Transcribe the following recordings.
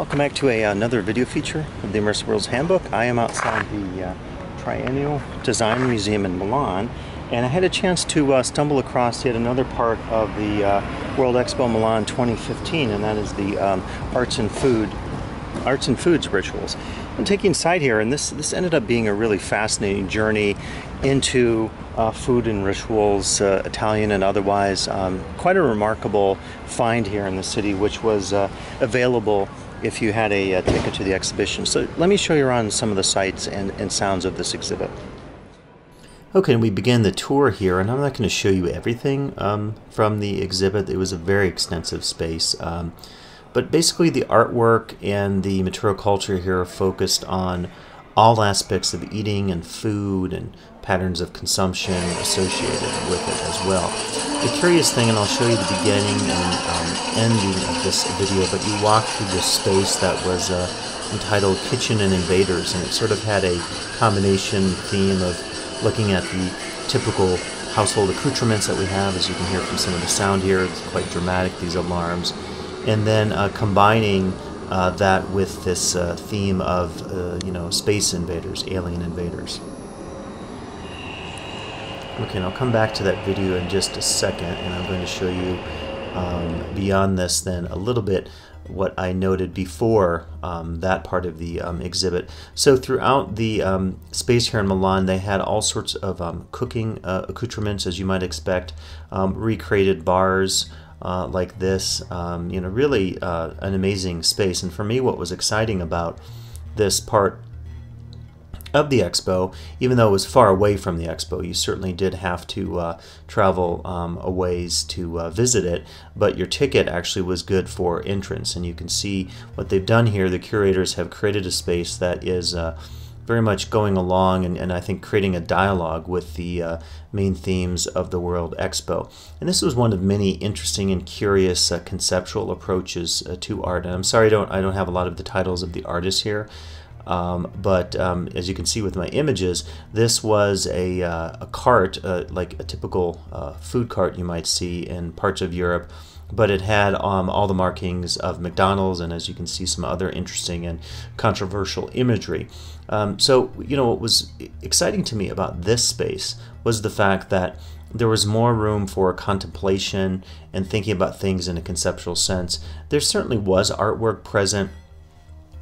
welcome back to a, another video feature of the Immersive Worlds Handbook. I am outside the uh, Triennial Design Museum in Milan, and I had a chance to uh, stumble across yet another part of the uh, World Expo Milan 2015, and that is the um, arts and food, arts and foods rituals. I'm taking side here, and this this ended up being a really fascinating journey into uh, food and rituals, uh, Italian and otherwise. Um, quite a remarkable find here in the city, which was uh, available if you had a, a, ticket to the exhibition. So let me show you around some of the sights and, and sounds of this exhibit. Okay, we begin the tour here, and I'm not going to show you everything um, from the exhibit. It was a very extensive space. Um, but basically, the artwork and the material culture here are focused on all aspects of eating and food and patterns of consumption associated with it as well. The curious thing, and I'll show you the beginning and um, ending of this video, but you walk through this space that was uh, entitled Kitchen and Invaders, and it sort of had a combination theme of looking at the typical household accoutrements that we have, as you can hear from some of the sound here. It's quite dramatic, these alarms. And then uh, combining uh, that with this uh, theme of, uh, you know, space invaders, alien invaders. Okay, and I'll come back to that video in just a second, and I'm going to show you um, beyond this then a little bit what I noted before um, that part of the um, exhibit. So throughout the um, space here in Milan, they had all sorts of um, cooking uh, accoutrements, as you might expect, um, recreated bars, uh, like this. Um, you know, really uh, an amazing space. And for me, what was exciting about this part of the expo, even though it was far away from the expo, you certainly did have to uh, travel um, a ways to uh, visit it, but your ticket actually was good for entrance. And you can see what they've done here. The curators have created a space that is uh, very much going along and, and I think creating a dialogue with the uh, main themes of the World Expo. And this was one of many interesting and curious uh, conceptual approaches uh, to art. And I'm sorry I don't, I don't have a lot of the titles of the artists here. Um, but um, as you can see with my images, this was a, uh, a cart, uh, like a typical uh, food cart you might see in parts of Europe, but it had um, all the markings of McDonald's and as you can see some other interesting and controversial imagery. Um, so you know what was exciting to me about this space was the fact that there was more room for contemplation and thinking about things in a conceptual sense. There certainly was artwork present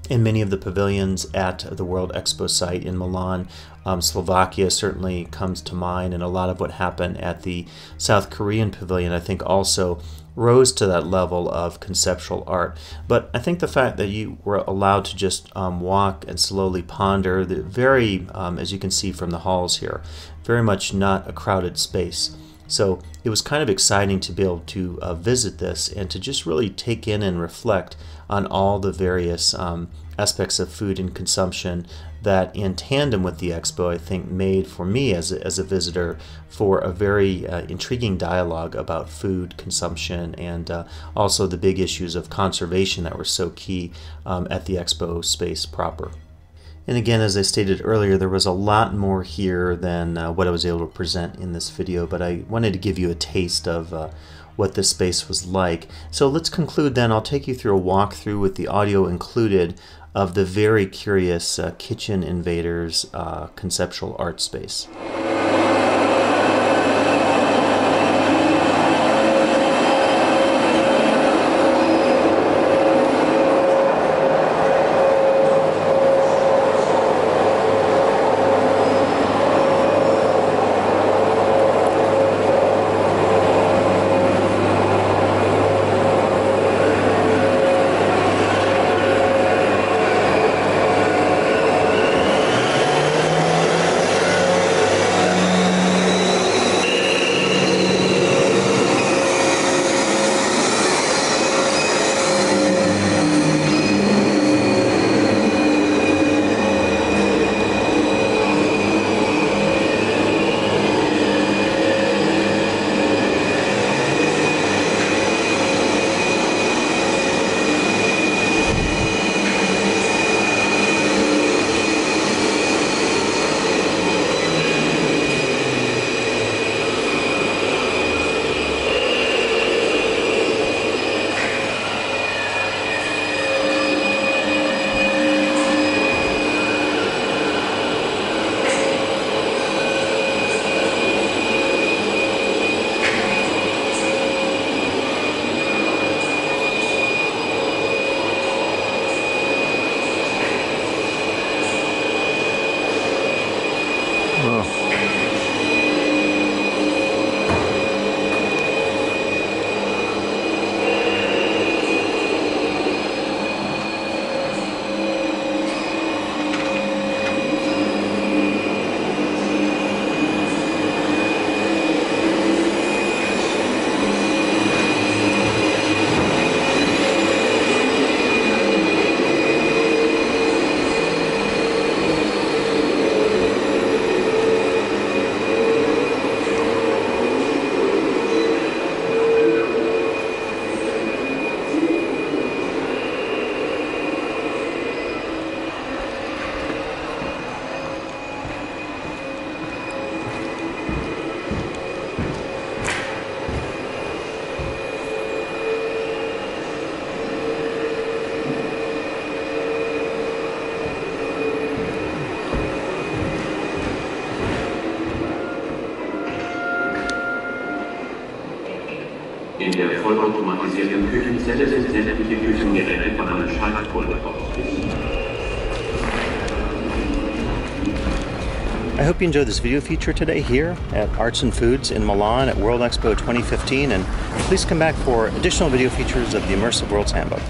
in many of the pavilions at the World Expo site in Milan. Um, Slovakia certainly comes to mind, and a lot of what happened at the South Korean pavilion, I think, also rose to that level of conceptual art. But I think the fact that you were allowed to just um, walk and slowly ponder, the very, um, as you can see from the halls here, very much not a crowded space. So it was kind of exciting to be able to uh, visit this and to just really take in and reflect on all the various um, aspects of food and consumption that in tandem with the expo I think made for me as a, as a visitor for a very uh, intriguing dialogue about food consumption and uh, also the big issues of conservation that were so key um, at the expo space proper. And again, as I stated earlier, there was a lot more here than uh, what I was able to present in this video, but I wanted to give you a taste of uh, what this space was like. So let's conclude then. I'll take you through a walkthrough with the audio included of the very curious uh, Kitchen Invaders uh, conceptual art space. In der Küchenzelle sind sämtliche Küchengeräte von. I hope you enjoyed this video feature today here at Arts and Foods in Milan at World Expo 2015 and please come back for additional video features of the Immersive Worlds Handbook.